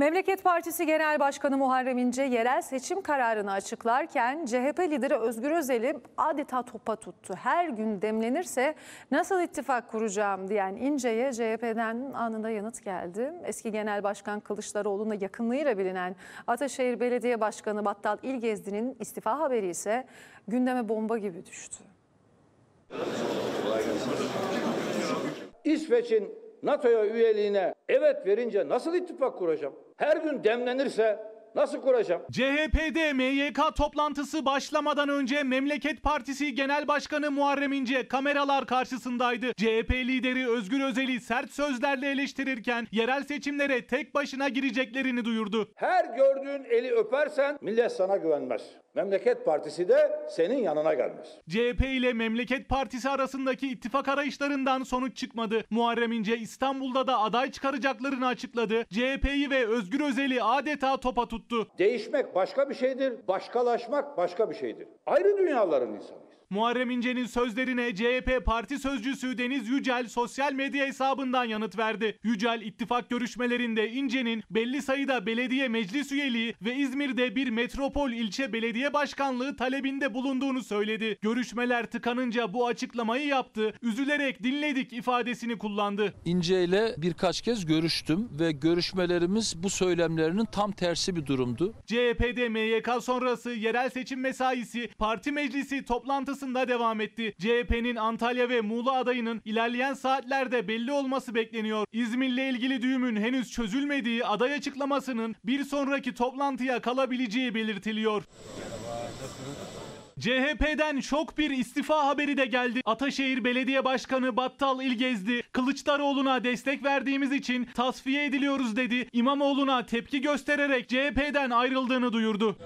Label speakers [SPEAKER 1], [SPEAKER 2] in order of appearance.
[SPEAKER 1] Memleket Partisi Genel Başkanı Muharrem İnce yerel seçim kararını açıklarken CHP lideri Özgür Özel'i adeta topa tuttu. Her gün demlenirse nasıl ittifak kuracağım diyen İnce'ye CHP'den anında yanıt geldi. Eski Genel Başkan Kılıçdaroğlu'na yakınlığıyla bilinen Ataşehir Belediye Başkanı Battal İlgezdi'nin istifa haberi ise gündeme bomba gibi düştü.
[SPEAKER 2] İsveç'in NATO'ya üyeliğine evet verince nasıl ittifak kuracağım? Her gün demlenirse nasıl kuracağım?
[SPEAKER 3] CHP'de MYK toplantısı başlamadan önce Memleket Partisi Genel Başkanı Muharrem İnce kameralar karşısındaydı. CHP lideri Özgür Özel'i sert sözlerle eleştirirken yerel seçimlere tek başına gireceklerini duyurdu.
[SPEAKER 2] Her gördüğün eli öpersen millet sana güvenmez. Memleket Partisi de senin yanına gelmez.
[SPEAKER 3] CHP ile Memleket Partisi arasındaki ittifak arayışlarından sonuç çıkmadı. Muharrem İnce İstanbul'da da aday çıkaracaklarını açıkladı. CHP'yi ve Özgür Özel'i adeta topa tuttu.
[SPEAKER 2] Değişmek başka bir şeydir, başkalaşmak başka bir şeydir. Ayrı dünyaların insanıyız.
[SPEAKER 3] Muharrem İnce'nin sözlerine CHP parti sözcüsü Deniz Yücel sosyal medya hesabından yanıt verdi. Yücel ittifak görüşmelerinde İnce'nin belli sayıda belediye meclis üyeliği ve İzmir'de bir metropol ilçe belediye başkanlığı talebinde bulunduğunu söyledi. Görüşmeler tıkanınca bu açıklamayı yaptı. Üzülerek dinledik ifadesini kullandı.
[SPEAKER 4] İnce ile birkaç kez görüştüm ve görüşmelerimiz bu söylemlerinin tam tersi bir durumdu.
[SPEAKER 3] CHP'de MYK sonrası yerel seçim mesaisi parti meclisi toplantısında devam etti. CHP'nin Antalya ve Muğla adayının ilerleyen saatlerde belli olması bekleniyor. İzmir'le ilgili düğümün henüz çözülmediği aday açıklamasının bir sonraki toplantıya kalabileceği belirtiliyor. CHP'den şok bir istifa haberi de geldi. Ataşehir Belediye Başkanı Battal İlgezdi, Kılıçdaroğlu'na destek verdiğimiz için tasfiye ediliyoruz dedi. İmamoğlu'na tepki göstererek CHP'den ayrıldığını duyurdu.